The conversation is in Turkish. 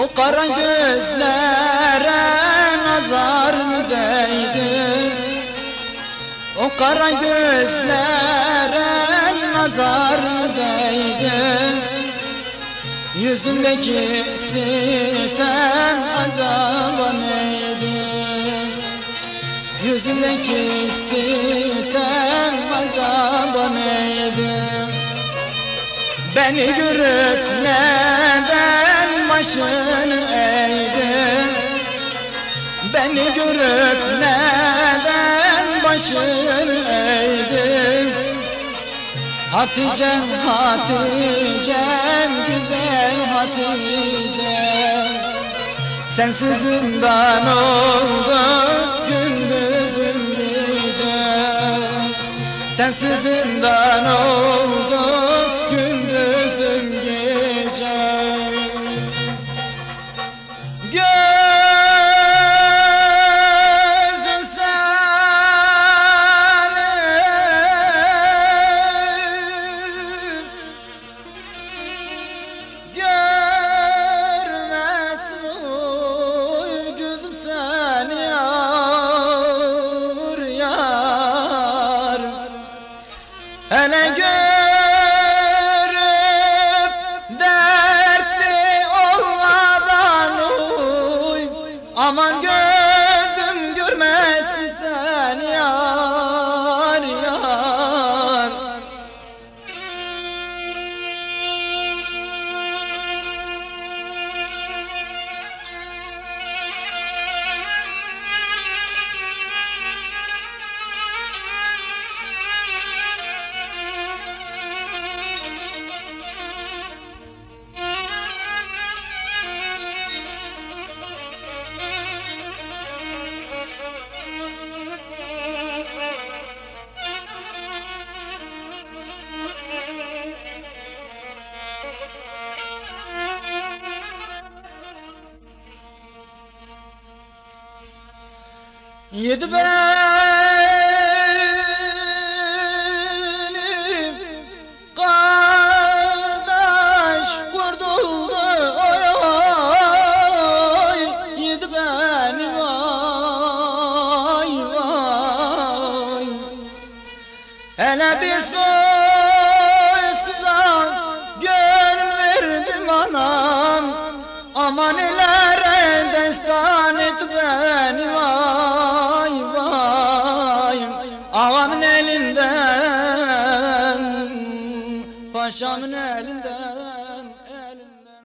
O kara gözlere nazar mı değdi? O kara gözlere nazar mı değdi? Yüzümdeki sitem acaba neydi? Yüzümdeki sitem acaba neydi? Beni görüp neden başını eğdin Beni görüp neden başını eğdin Hatice'm Hatice'm güzel Hatice'm. Sensiz zindan oldu gündüzüm gece. Sensiz zindan oldu Hele görüp Yedi beni kardeş kurtuldu oy oy. Yedi beni vay vay Hele bir soysuza gönül verdim anam. Aman ilere destan Paşamın elinden